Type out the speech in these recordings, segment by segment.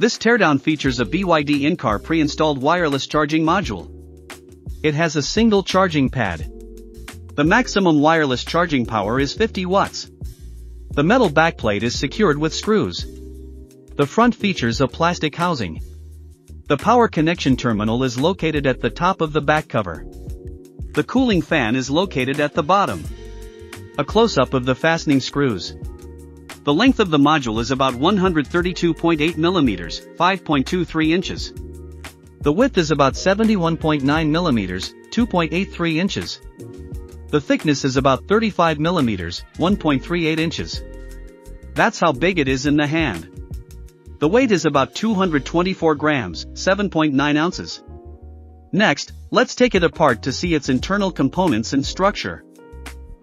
This teardown features a BYD in-car pre-installed wireless charging module. It has a single charging pad. The maximum wireless charging power is 50 watts. The metal backplate is secured with screws. The front features a plastic housing. The power connection terminal is located at the top of the back cover. The cooling fan is located at the bottom. A close-up of the fastening screws. The length of the module is about 132.8 millimeters, 5.23 inches. The width is about 71.9 millimeters, 2.83 inches. The thickness is about 35 millimeters, 1.38 inches. That's how big it is in the hand. The weight is about 224 grams, 7.9 ounces. Next, let's take it apart to see its internal components and structure.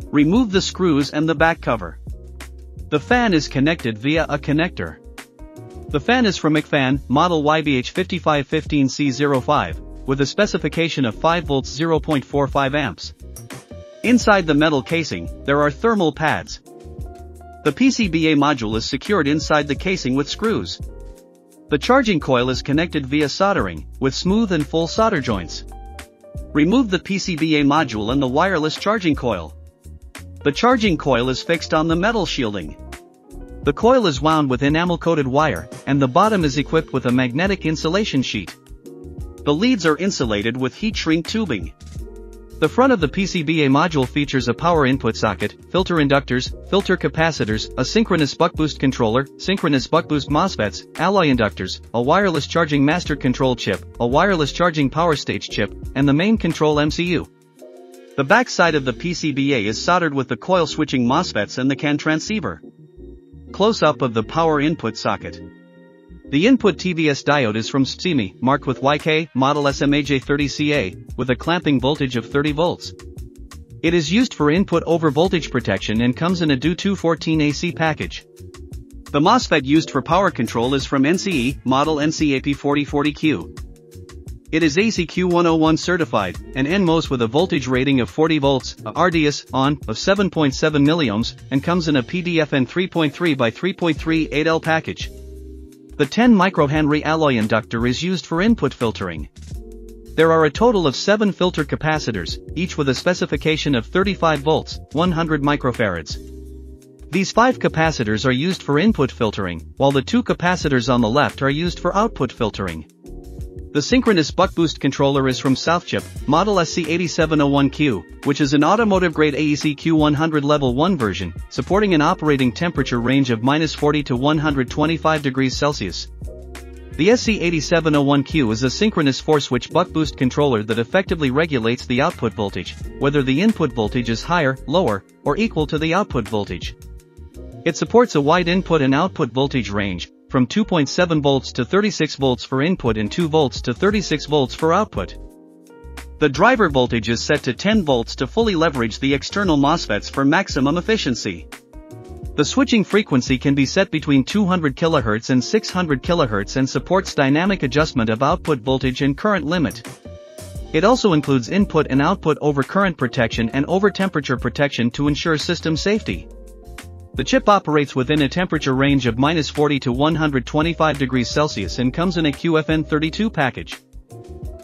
Remove the screws and the back cover. The fan is connected via a connector. The fan is from McFan, model YBH5515C05, with a specification of 5 volts 0.45 amps. Inside the metal casing, there are thermal pads. The PCBA module is secured inside the casing with screws. The charging coil is connected via soldering, with smooth and full solder joints. Remove the PCBA module and the wireless charging coil. The charging coil is fixed on the metal shielding. The coil is wound with enamel-coated wire, and the bottom is equipped with a magnetic insulation sheet. The leads are insulated with heat shrink tubing. The front of the PCBA module features a power input socket, filter inductors, filter capacitors, a synchronous buck-boost controller, synchronous buck-boost MOSFETs, alloy inductors, a wireless charging master control chip, a wireless charging power stage chip, and the main control MCU. The backside of the PCBA is soldered with the coil switching MOSFETs and the CAN transceiver. Close-up of the power input socket. The input TVS diode is from SPSEMI, marked with YK, model SMAJ30CA, with a clamping voltage of 30 volts. It is used for input over voltage protection and comes in a DO214AC package. The MOSFET used for power control is from NCE, model NCAP4040Q. It is AEC-Q101 certified, and NMOS with a voltage rating of 40 volts, a RDS, on, of 7.7 milliohms, and comes in a PDFN 3.3 by 3.3 8L package. The 10 microhenry alloy inductor is used for input filtering. There are a total of 7 filter capacitors, each with a specification of 35 volts, 100 microfarads. These 5 capacitors are used for input filtering, while the 2 capacitors on the left are used for output filtering. The synchronous buck-boost controller is from Southchip, model SC8701Q, which is an automotive-grade AEC Q100 Level 1 version, supporting an operating temperature range of minus 40 to 125 degrees Celsius. The SC8701Q is a synchronous 4-switch buck-boost controller that effectively regulates the output voltage, whether the input voltage is higher, lower, or equal to the output voltage. It supports a wide input and output voltage range, from 2.7 volts to 36 volts for input and 2 volts to 36 volts for output. The driver voltage is set to 10 volts to fully leverage the external MOSFETs for maximum efficiency. The switching frequency can be set between 200 kHz and 600 kHz and supports dynamic adjustment of output voltage and current limit. It also includes input and output over current protection and over temperature protection to ensure system safety. The chip operates within a temperature range of minus 40 to 125 degrees Celsius and comes in a QFN32 package.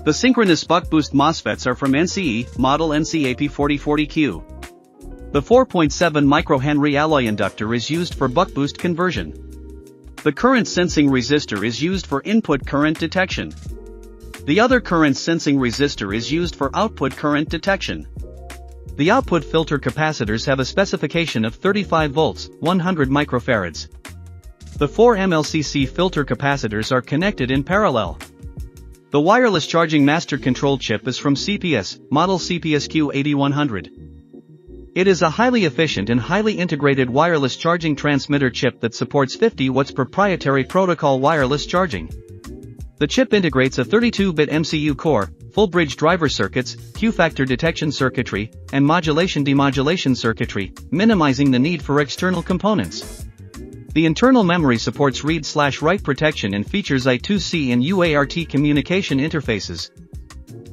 The synchronous buck-boost MOSFETs are from NCE, model NCAP4040Q. The 4.7 microhenry alloy inductor is used for buck-boost conversion. The current sensing resistor is used for input current detection. The other current sensing resistor is used for output current detection. The output filter capacitors have a specification of 35 volts, 100 microfarads. The four MLCC filter capacitors are connected in parallel. The wireless charging master control chip is from CPS, model CPSQ8100. It is a highly efficient and highly integrated wireless charging transmitter chip that supports 50 watts proprietary protocol wireless charging. The chip integrates a 32-bit MCU core, full bridge driver circuits, Q-factor detection circuitry, and modulation-demodulation circuitry, minimizing the need for external components. The internal memory supports read-slash-write protection and features I2C and UART communication interfaces.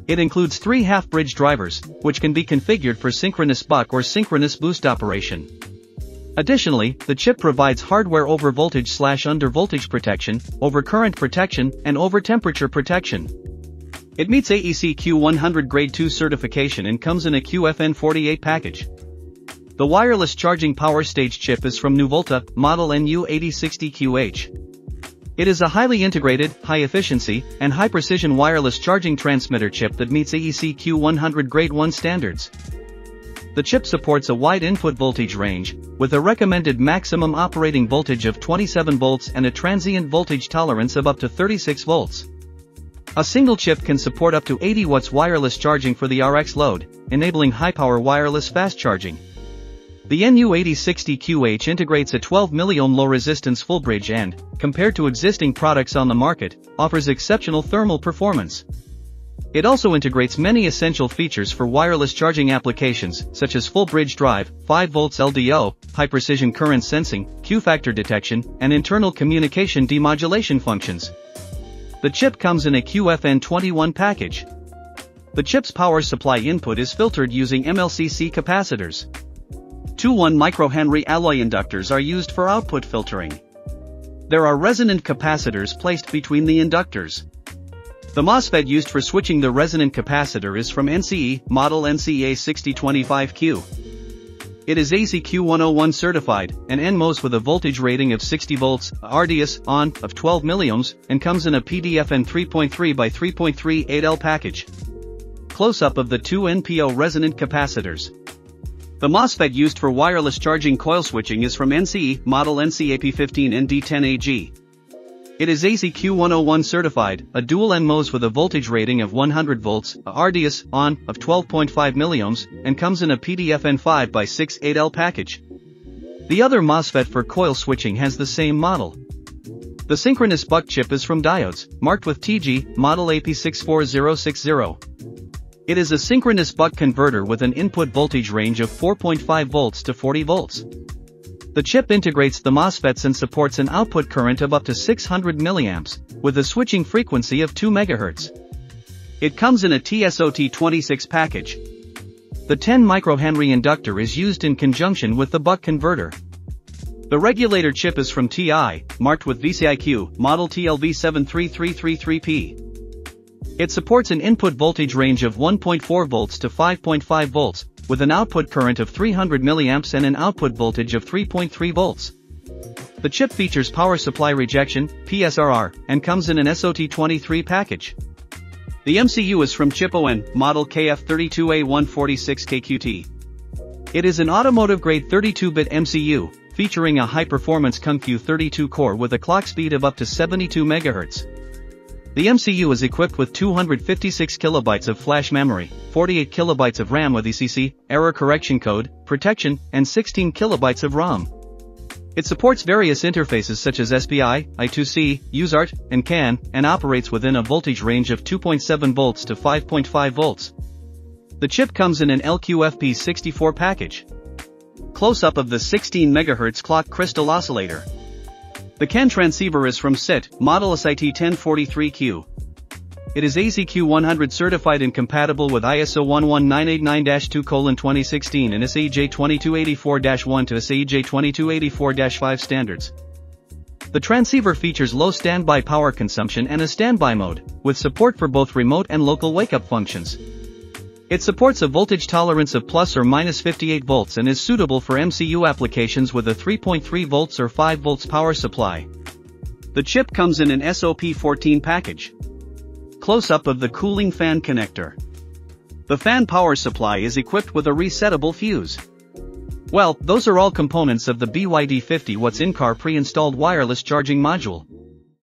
It includes three half-bridge drivers, which can be configured for synchronous buck or synchronous boost operation. Additionally, the chip provides hardware over voltage slash under voltage protection, over current protection, and over temperature protection. It meets AEC Q100 Grade 2 certification and comes in a QFN48 package. The wireless charging power stage chip is from NuVolta, model NU8060QH. It is a highly integrated, high-efficiency, and high-precision wireless charging transmitter chip that meets AEC Q100 Grade 1 standards. The chip supports a wide input voltage range, with a recommended maximum operating voltage of 27 volts and a transient voltage tolerance of up to 36 volts. A single chip can support up to 80 watts wireless charging for the RX load, enabling high-power wireless fast charging. The NU8060QH integrates a 12 milliohm low-resistance full bridge and, compared to existing products on the market, offers exceptional thermal performance. It also integrates many essential features for wireless charging applications, such as full bridge drive, 5 volts LDO, high-precision current sensing, Q-factor detection, and internal communication demodulation functions. The chip comes in a QFN21 package. The chip's power supply input is filtered using MLCC capacitors. Two 1 microhenry alloy inductors are used for output filtering. There are resonant capacitors placed between the inductors. The MOSFET used for switching the resonant capacitor is from NCE, model NCA6025Q. It is AEC-Q101 certified, and NMOS with a voltage rating of 60 volts, RDS, on, of 12 milliohms, and comes in a PDFN 3.3 by 3.3 8L package. Close-up of the two NPO resonant capacitors. The MOSFET used for wireless charging coil switching is from NCE, model NCAP15ND10AG. It is AEC-Q101 certified, a dual NMOS with a voltage rating of 100 volts, a RDS, on, of 12.5 milliohms, and comes in a PDFN5 by 6 8L package. The other MOSFET for coil switching has the same model. The synchronous buck chip is from Diodes, marked with TG, model AP64060. It is a synchronous buck converter with an input voltage range of 4.5 volts to 40 volts. The chip integrates the MOSFETs and supports an output current of up to 600 mA, with a switching frequency of 2 MHz. It comes in a TSOT26 package. The 10 microhenry inductor is used in conjunction with the buck converter. The regulator chip is from TI, marked with VCIQ, model TLV73333P. It supports an input voltage range of 1.4 volts to 5.5 volts, with an output current of 300 mA and an output voltage of 3.3 volts. The chip features power supply rejection, PSRR, and comes in an SOT23 package. The MCU is from ChipON, model KF32A146KQT. It is an automotive-grade 32-bit MCU, featuring a high-performance CUNQ32 core with a clock speed of up to 72 MHz. The MCU is equipped with 256 kilobytes of flash memory, 48 kilobytes of RAM with ECC, error correction code, protection, and 16 kilobytes of ROM. It supports various interfaces such as SPI, I2C, USART, and CAN, and operates within a voltage range of 2.7 volts to 5.5 volts. The chip comes in an LQFP64 package. Close-up of the 16 MHz clock crystal oscillator. The CAN transceiver is from SIT, model SIT1043Q. It is AEC-Q100 certified and compatible with ISO 11989-2-2016 and SAE J2284-1 to SAE J2284-5 standards. The transceiver features low standby power consumption and a standby mode, with support for both remote and local wake-up functions. It supports a voltage tolerance of plus or minus 58 volts and is suitable for MCU applications with a 3.3 volts or 5 volts power supply. The chip comes in an SOP14 package. Close-up of the cooling fan connector. The fan power supply is equipped with a resettable fuse. Well, those are all components of the BYD 50 watts in-car pre-installed wireless charging module.